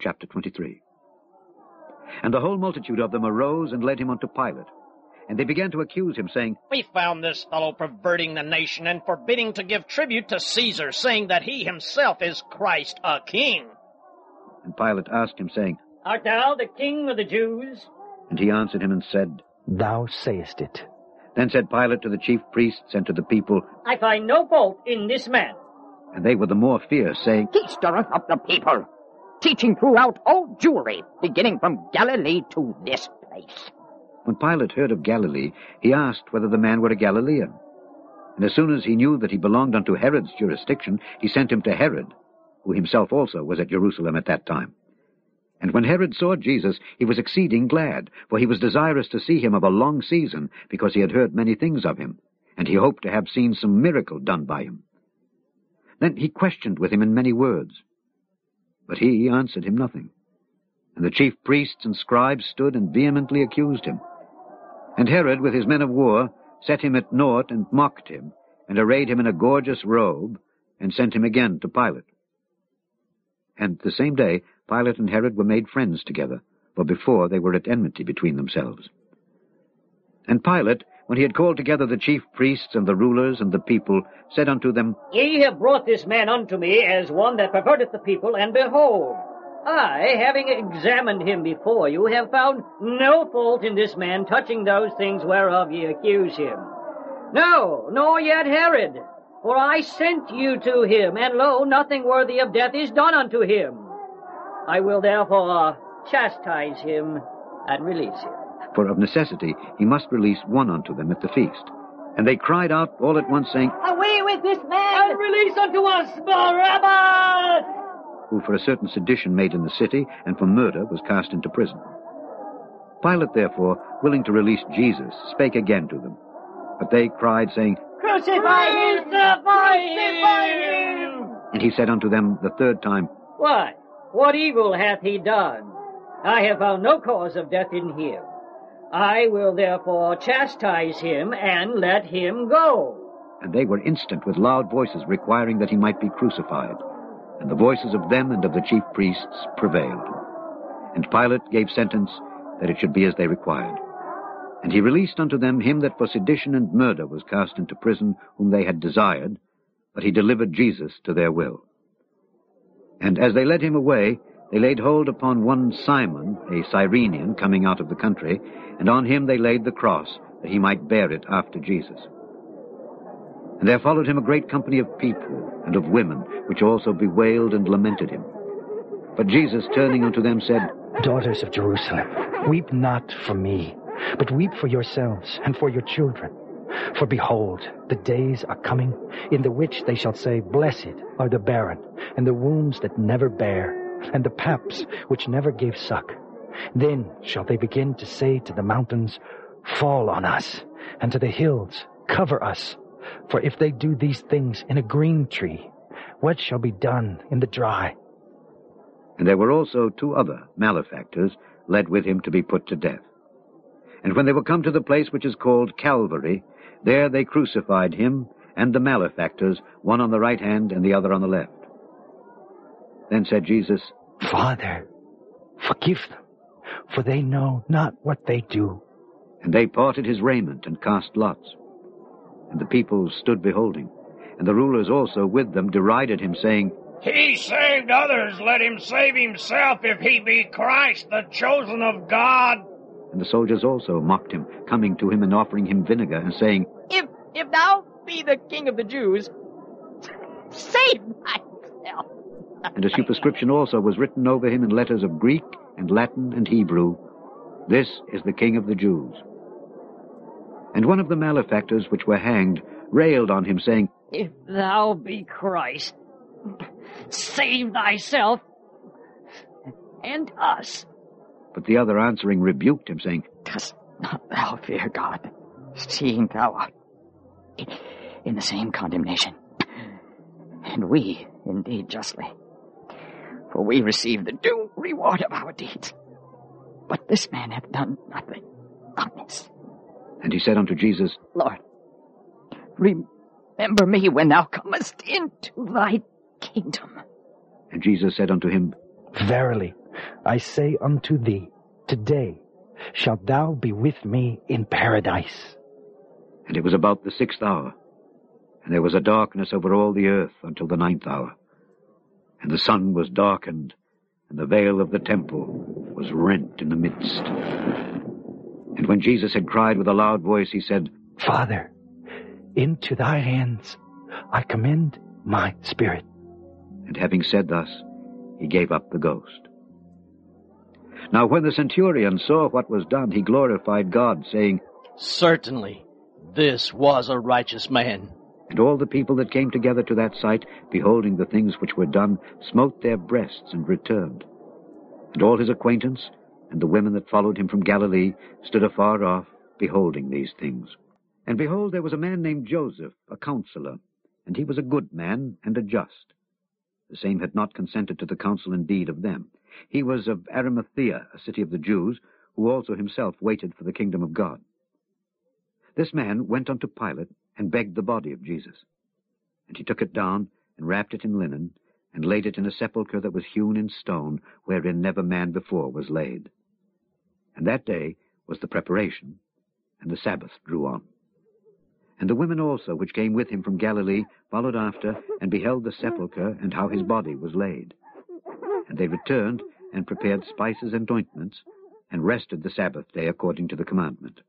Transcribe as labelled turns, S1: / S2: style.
S1: chapter 23. And the whole multitude of them arose and led him unto Pilate. And they began to accuse him, saying,
S2: We found this fellow perverting the nation and forbidding to give tribute to Caesar, saying that he himself is Christ, a king.
S1: And Pilate asked him, saying,
S3: Art thou the king of the Jews?
S1: And he answered him and said,
S4: Thou sayest it.
S1: Then said Pilate to the chief priests and to the people,
S3: I find no fault in this man.
S1: and they were the more fierce, saying,
S5: He stirreth up the people, teaching throughout all Jewry, beginning from Galilee to this place.
S1: When Pilate heard of Galilee, he asked whether the man were a Galilean. And as soon as he knew that he belonged unto Herod's jurisdiction, he sent him to Herod, who himself also was at Jerusalem at that time. And when Herod saw Jesus, he was exceeding glad, for he was desirous to see him of a long season, because he had heard many things of him, and he hoped to have seen some miracle done by him. Then he questioned with him in many words. But he answered him nothing. And the chief priests and scribes stood and vehemently accused him. And Herod, with his men of war, set him at naught and mocked him, and arrayed him in a gorgeous robe, and sent him again to Pilate. And the same day Pilate and Herod were made friends together, for before they were at enmity between themselves. And Pilate, when he had called together the chief priests and the rulers and the people, said unto them,
S3: Ye have brought this man unto me as one that perverteth the people, and behold, I, having examined him before you, have found no fault in this man touching those things whereof ye accuse him. No, nor yet Herod, for I sent you to him, and lo, nothing worthy of death is done unto him. I will therefore chastise him and release him.
S1: For of necessity he must release one unto them at the feast. And they cried out all at once, saying,
S5: Away with this man!
S3: And release unto us Barabbas!
S1: who for a certain sedition made in the city, and for murder was cast into prison. Pilate, therefore, willing to release Jesus, spake again to them. But they cried, saying,
S3: Crucify him! Crucify him!
S1: And he said unto them the third time,
S3: Why, what evil hath he done? I have found no cause of death in him. I will therefore chastise him and let him go.
S1: And they were instant with loud voices requiring that he might be crucified. And the voices of them and of the chief priests prevailed. And Pilate gave sentence that it should be as they required. And he released unto them him that for sedition and murder was cast into prison, whom they had desired, but he delivered Jesus to their will. And as they led him away, they laid hold upon one Simon, a Cyrenian, coming out of the country, and on him they laid the cross, that he might bear it after Jesus. And there followed him a great company of people and of women, which also bewailed and lamented him. But Jesus, turning unto them, said,
S4: Daughters of Jerusalem, weep not for me, but weep for yourselves and for your children. For behold, the days are coming in the which they shall say, Blessed are the barren, and the wombs that never bear, and the paps which never gave suck. Then shall they begin to say to the mountains, Fall on us, and to the hills, Cover us. For if they do these things in a green tree, what shall be done in the dry?
S1: And there were also two other malefactors led with him to be put to death. And when they were come to the place which is called Calvary, there they crucified him and the malefactors, one on the right hand and the other on the left. Then said Jesus,
S4: Father, forgive them, for they know not what they do.
S1: And they parted his raiment and cast lots. And the people stood beholding. And the rulers also with them derided him, saying,
S2: He saved others, let him save himself if he be Christ, the chosen of God.
S1: And the soldiers also mocked him, coming to him and offering him vinegar, and saying,
S5: If, if thou be the king of the Jews, save thyself.
S1: And a superscription also was written over him in letters of Greek and Latin and Hebrew, This is the King of the Jews. And one of the malefactors which were hanged railed on him, saying,
S3: If thou be Christ, save thyself and us.
S1: But the other answering rebuked him, saying,
S5: Dost not thou fear God, seeing thou art in, in the same condemnation? And we, indeed, justly. For we receive the due reward of our deeds. But this man hath done nothing amiss.
S1: And he said unto Jesus,
S5: Lord, remember me when thou comest into thy kingdom.
S1: And Jesus said unto him,
S4: Verily, I say unto thee, today shalt thou be with me in paradise.
S1: And it was about the sixth hour, and there was a darkness over all the earth until the ninth hour. And the sun was darkened, and the veil of the temple was rent in the midst. And when Jesus had cried with a loud voice, he said,
S4: Father, into thy hands I commend my spirit.
S1: And having said thus, he gave up the ghost. Now when the centurion saw what was done, he glorified God, saying,
S2: Certainly, this was a righteous man.
S1: And all the people that came together to that sight, beholding the things which were done, smote their breasts and returned. And all his acquaintance, and the women that followed him from Galilee, stood afar off, beholding these things. And behold, there was a man named Joseph, a counselor, and he was a good man and a just. The same had not consented to the counsel and deed of them. He was of Arimathea, a city of the Jews, who also himself waited for the kingdom of God. This man went unto Pilate, and begged the body of Jesus. And he took it down, and wrapped it in linen, and laid it in a sepulchre that was hewn in stone, wherein never man before was laid. And that day was the preparation, and the Sabbath drew on. And the women also, which came with him from Galilee, followed after, and beheld the sepulchre, and how his body was laid. And they returned, and prepared spices and ointments, and rested the Sabbath day according to the commandment.